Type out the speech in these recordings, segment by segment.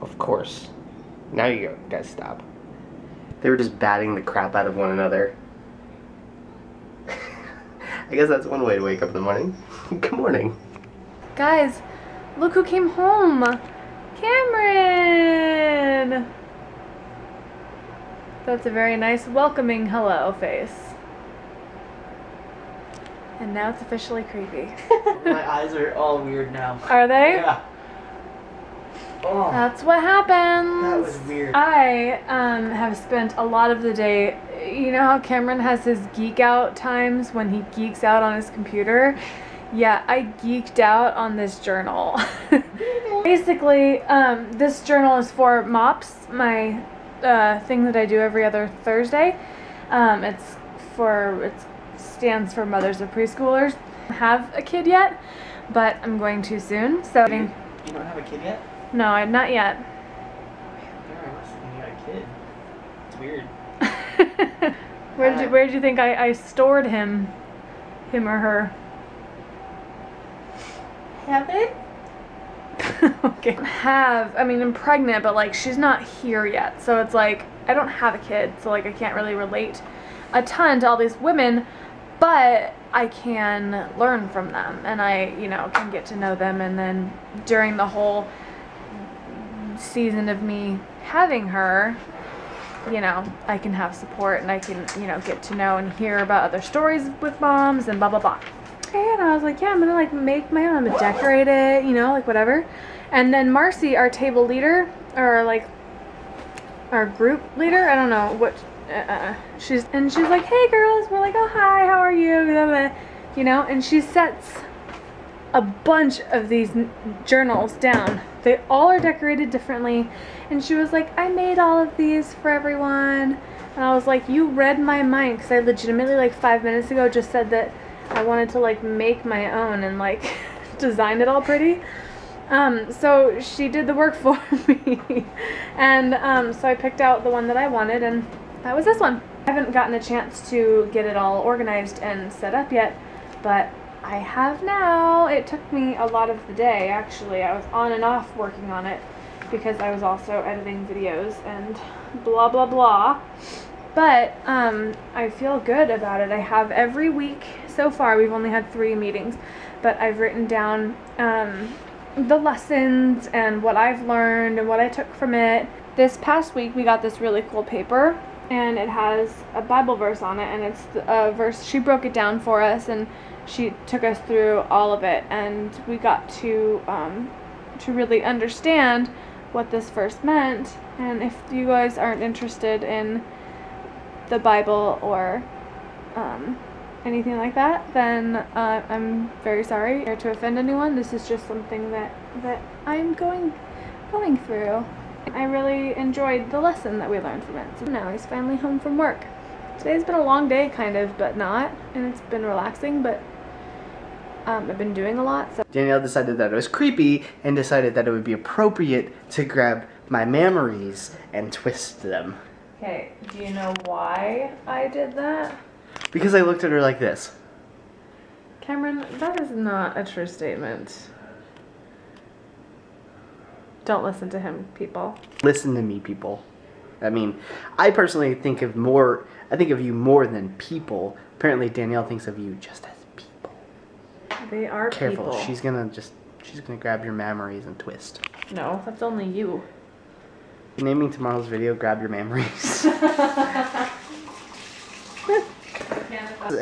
Of course. Now you guys stop. They were just batting the crap out of one another. I guess that's one way to wake up in the morning. Good morning. Guys, look who came home. Cameron! That's a very nice welcoming hello face. And now it's officially creepy. My eyes are all weird now. Are they? Yeah. Oh, That's what happens. that was weird. I um, have spent a lot of the day. You know how Cameron has his geek out times when he geeks out on his computer? Yeah, I geeked out on this journal. Basically, um, this journal is for MOPS, my uh, thing that I do every other Thursday. Um, it's for it stands for Mothers of Preschoolers. I have a kid yet, but I'm going to soon. So You don't have a kid yet? No, I'm not yet. Oh, there I was thinking you had a kid. It's weird. where did you, where did you think I, I stored him, him or her? Heaven? okay. Have I mean I'm pregnant, but like she's not here yet, so it's like I don't have a kid, so like I can't really relate a ton to all these women, but I can learn from them, and I you know can get to know them, and then during the whole season of me having her, you know, I can have support and I can, you know, get to know and hear about other stories with moms and blah blah blah. And I was like, yeah, I'm gonna like make my own, I'm gonna decorate it, you know, like whatever. And then Marcy, our table leader, or like our group leader, I don't know what, uh, she's, and she's like, hey girls, we're like, oh hi, how are you, you know, and she sets a bunch of these journals down. They all are decorated differently. And she was like, I made all of these for everyone. And I was like, you read my mind because I legitimately, like, five minutes ago just said that I wanted to, like, make my own and, like, design it all pretty. Um, so she did the work for me. and um, so I picked out the one that I wanted, and that was this one. I haven't gotten a chance to get it all organized and set up yet, but I have now. It took me a lot of the day, actually. I was on and off working on it because I was also editing videos and blah blah blah. But um, I feel good about it. I have every week so far. We've only had three meetings, but I've written down um, the lessons and what I've learned and what I took from it. This past week, we got this really cool paper, and it has a Bible verse on it, and it's a verse. She broke it down for us, and she took us through all of it, and we got to um, to really understand what this verse meant. And if you guys aren't interested in the Bible or um, anything like that, then uh, I'm very sorry or to offend anyone. This is just something that that I'm going going through. I really enjoyed the lesson that we learned from it. So now he's finally home from work. Today's been a long day, kind of, but not, and it's been relaxing. But um, I've been doing a lot, so Danielle decided that it was creepy and decided that it would be appropriate to grab my mammaries and twist them. Okay, do you know why I did that? Because I looked at her like this. Cameron, that is not a true statement. Don't listen to him, people. Listen to me, people. I mean, I personally think of more. I think of you more than people. Apparently, Danielle thinks of you just as people. They are Careful, people. she's gonna just. She's gonna grab your mammaries and twist. No, that's only you. Naming tomorrow's video, grab your mammaries.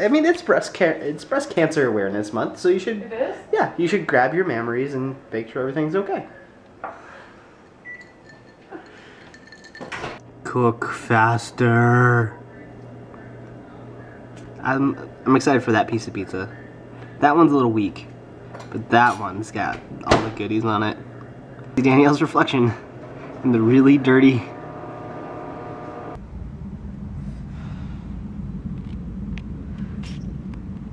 I mean, it's breast ca- it's breast cancer awareness month, so you should It is? yeah, you should grab your mammaries and make sure everything's okay. Cook faster. I'm I'm excited for that piece of pizza. That one's a little weak, but that one's got all the goodies on it. Danielle's reflection in the really dirty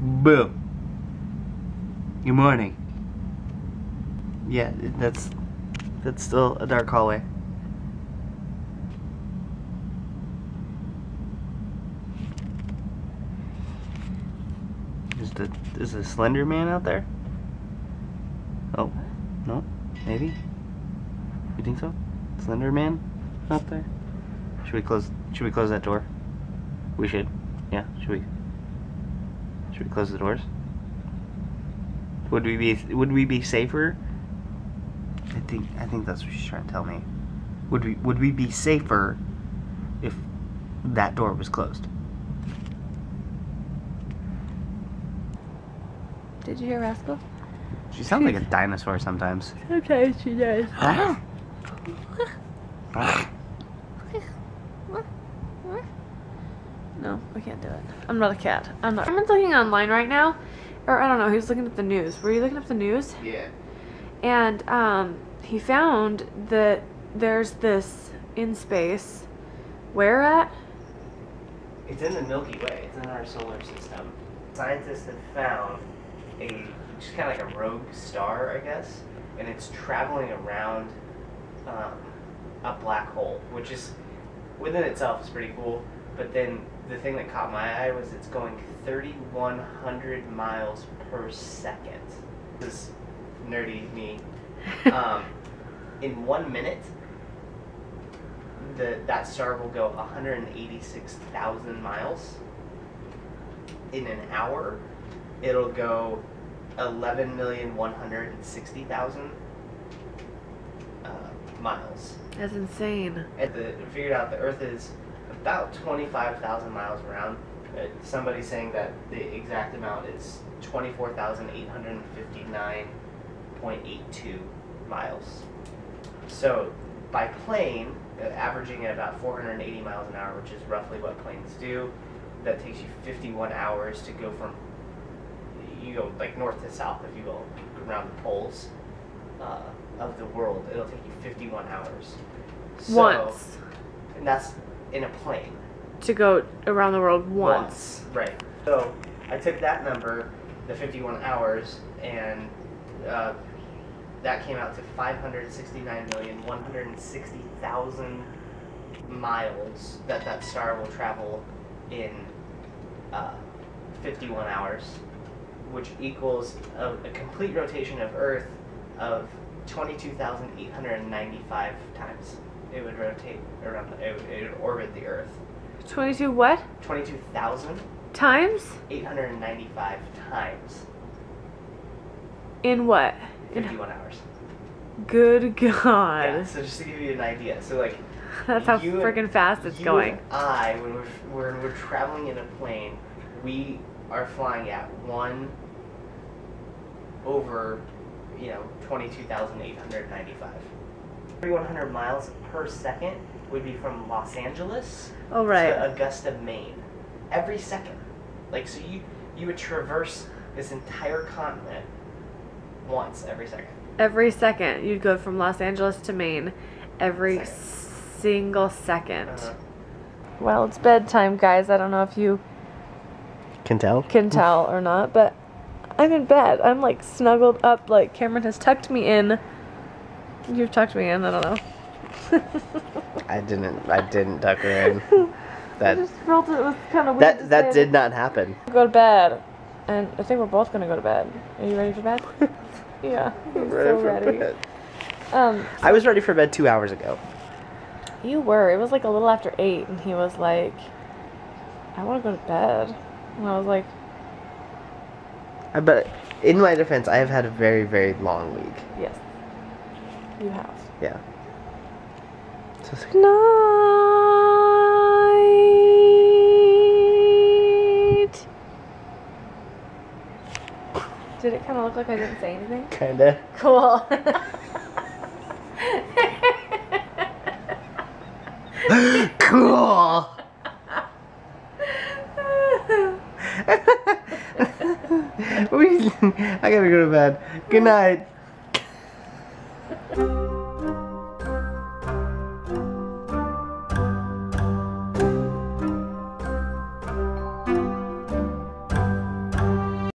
Boo. Good morning. Yeah, that's that's still a dark hallway. The is a Slender Man out there? Oh, no, maybe. You think so? Slender Man out there. Should we close? Should we close that door? We should. Yeah. Should we? Should we close the doors? Would we be Would we be safer? I think I think that's what she's trying to tell me. Would we Would we be safer if that door was closed? Did you hear Rascal? She sounds like a dinosaur sometimes. Sometimes she does. No, we can't do it. I'm not a cat. I'm not. Someone's looking online right now, or I don't know. He was looking at the news. Were you looking up the news? yeah. And um, he found that there's this in space. Where at? It's in the Milky Way. It's in our solar system. Scientists have found a just kind of like a rogue star, I guess, and it's traveling around um, a black hole, which is within itself is pretty cool. But then the thing that caught my eye was it's going 3,100 miles per second. This is nerdy me. Um, in one minute, the that star will go 186,000 miles. In an hour, it'll go 11,160,000 uh, miles. That's insane. And the figured out the Earth is about 25,000 miles around. Uh, somebody's saying that the exact amount is 24,859.82 miles. So by plane, uh, averaging at about 480 miles an hour, which is roughly what planes do, that takes you 51 hours to go from you go like north to south if you go around the poles uh, of the world. It'll take you 51 hours. So- Once and that's in a plane. to go around the world once. Right. So I took that number, the 51 hours, and uh, that came out to 569,160,000 miles that that star will travel in uh, 51 hours, which equals a, a complete rotation of Earth of 22,895 times. It would rotate around, it, would, it would orbit the Earth. 22 what? 22,000 Times? 895 times In what? In 51 hours. good God. Yeah, so just to give you an idea. So like That's how freaking fast it's you going. and I when we're when we're traveling in a plane, we are flying at one over, you know, 22,895. 3,100 miles per second would be from Los Angeles Oh, right. to Augusta, Maine. Every second. Like so you you would traverse this entire continent once every second. Every second, you'd go from Los Angeles to Maine. Every Second. single 2nd Uh-huh. Well, it's bedtime, guys. I don't know if you Can tell. can tell or not, but I'm in bed. I'm like snuggled up. Like Cameron has tucked me in. You've tucked me in. I don't know. I didn't. I didn't tuck her in. I That just felt it was kind of weird. that that did not happen. Go to bed, and I think we're both gonna go to bed. Are you ready for bed? yeah, I'm so ready. Um, I was ready for bed two hours ago. you were. It was like a little after eight, and he was like, "I want to go to bed," and I was like, I- But in my defense, I have had a very very long week. "Yes, you have." Yeah. So it's like, Night. Did it kind of look like I didn't say anything? kinda. Cool. cool. we, I gotta go to bed. Good night.